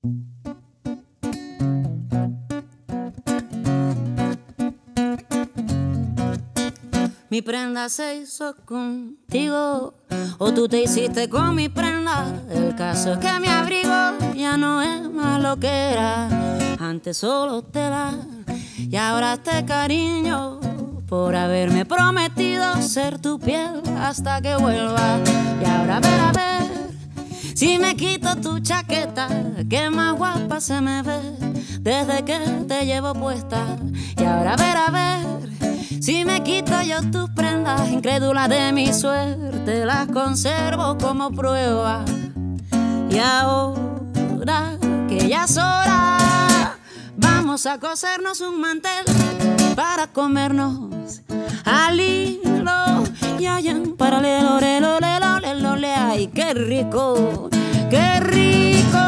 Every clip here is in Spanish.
Mi prenda se hizo contigo o tú te hiciste con mi prenda. El caso es que mi abrigo ya no es más lo que era. Antes solo te da y ahora te cariño por haberme prometido ser tu piel hasta que vuelva. Y ahora ver a ver si me quito tu chaqueta, que más guapa se me ve desde que te llevo puesta. Y ahora ver a ver si me quito yo tus prendas, incrédula de mi suerte, las conservo como prueba. Y ahora que ya es hora, vamos a cosernos un mantel para comernos al hilo. Y allá en paralelo, ay, qué rico, qué rico.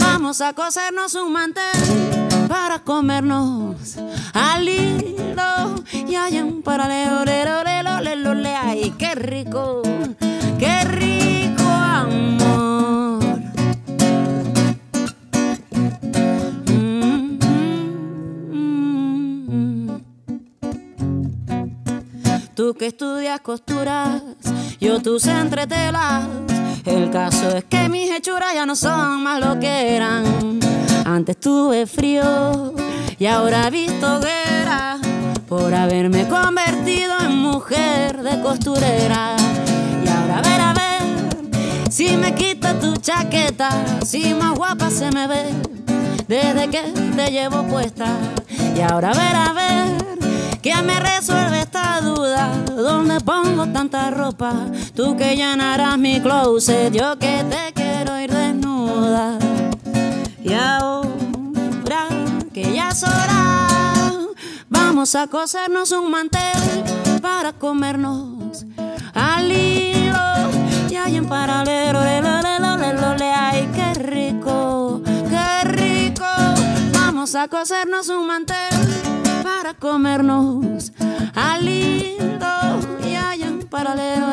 Vamos a cosernos un mantel para comernos al hilo y hay un paralelo, lelo, le, ay, qué rico, qué rico amor. Mm, mm, mm. Tú que estudias costuras, yo tus entretelas. El caso es que mis hechuras ya no son más lo que eran antes tuve frío y ahora visto guerra por haberme convertido en mujer de costurera. Y ahora ver a ver si me quito tu chaqueta, si más guapa se me ve desde que te llevo puesta. Y ahora ver a ver ¿Quién me resuelve? ¿Dónde pongo tanta ropa? Tú que llenarás mi closet, yo que te quiero ir desnuda. Y ahora que ya es hora, vamos a cosernos un mantel para comernos al hilo. Y hay en paralelo, le, le, le, ay, qué rico, qué rico. Vamos a cosernos un mantel para comernos little